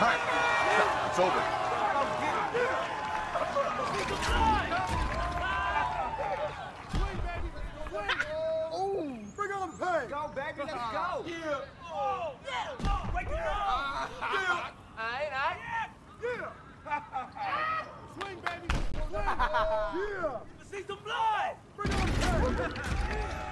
It's over. Oh, bring on the pain. Go, baby, let's go. Yeah. Oh, yeah. Break it up. Yeah. Aye, aye. Yeah. Swing, baby. Swing. Yeah. See some blood. Bring on the pain.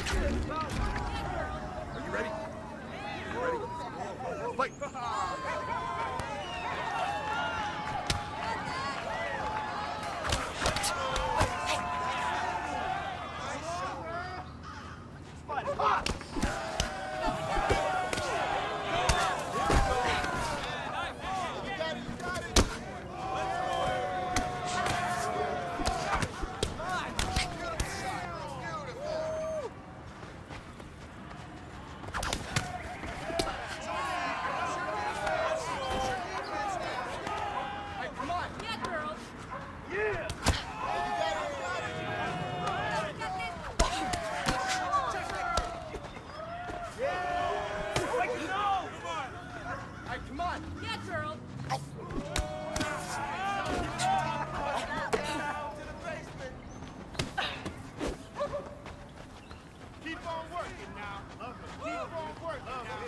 Let's go. Love it. Keep on working.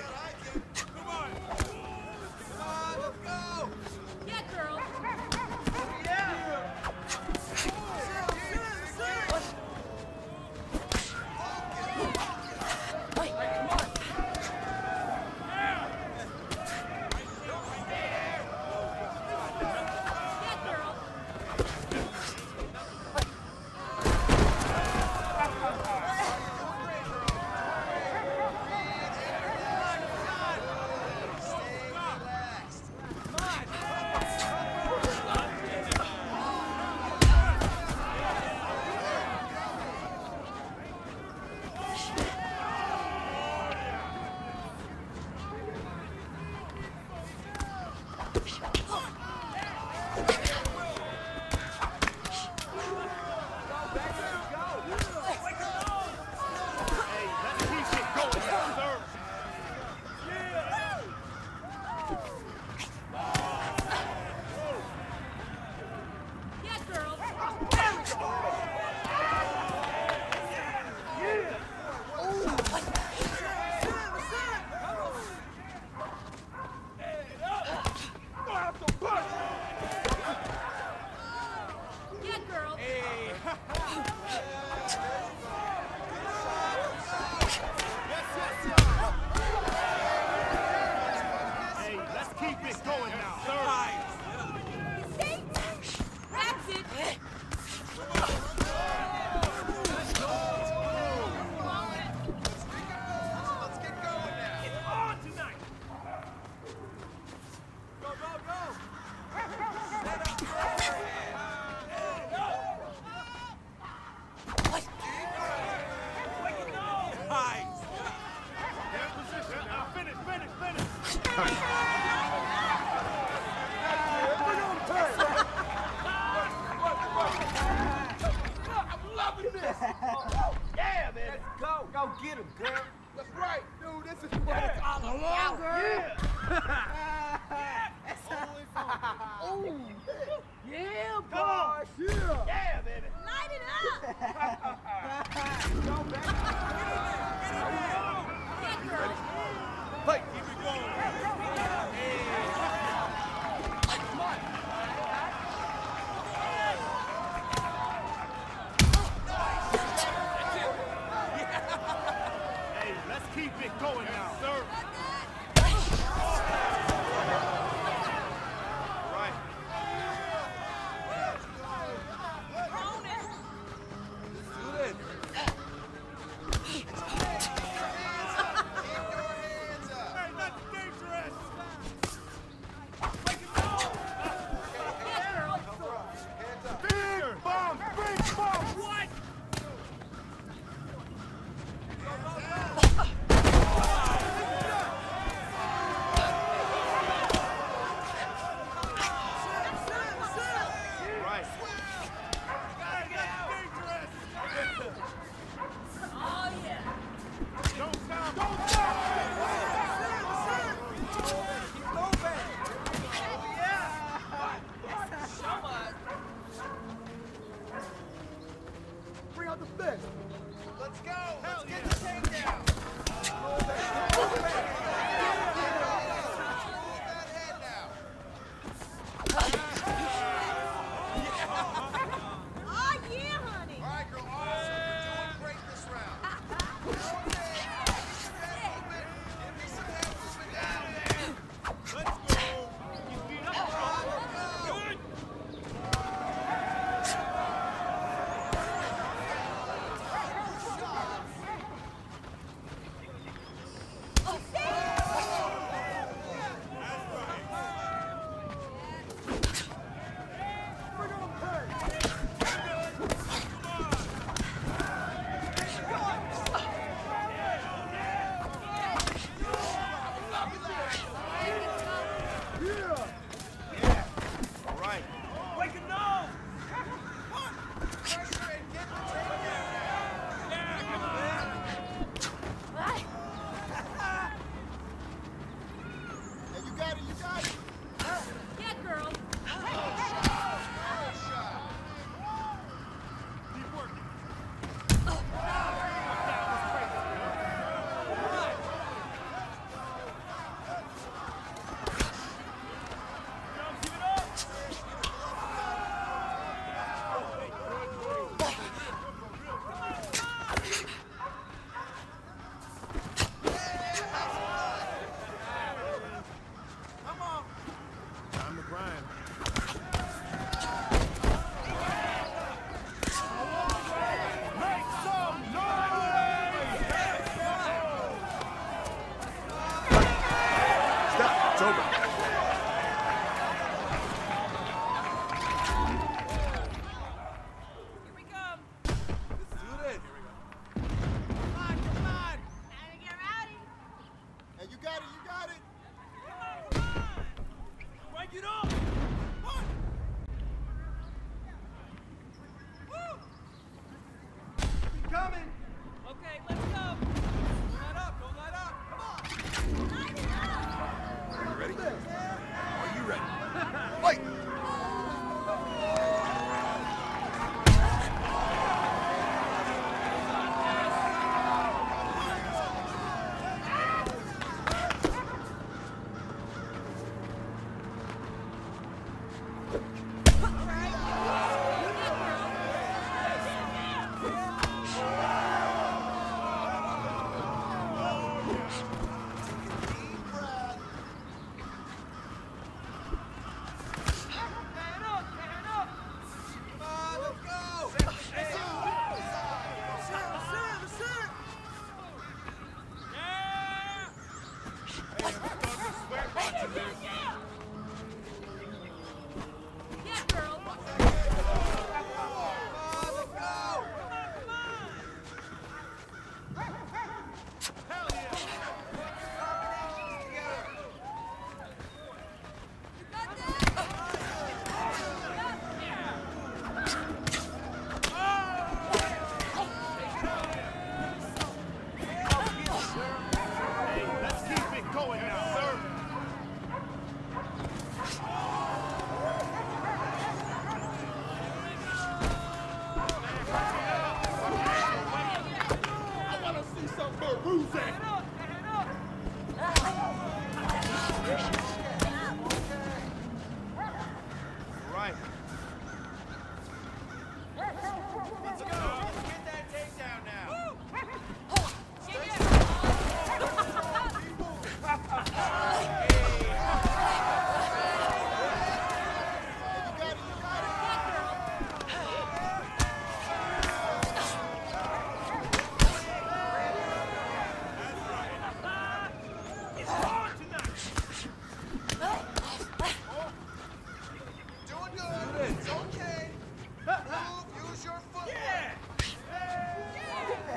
Oh! yeah, man. Let's go. Go get him, girl. That's right, dude. This is what it's all about, girl. Yeah. Ooh. Yeah, boy. Yeah. yeah, baby. Light it up. go back.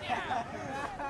Yeah.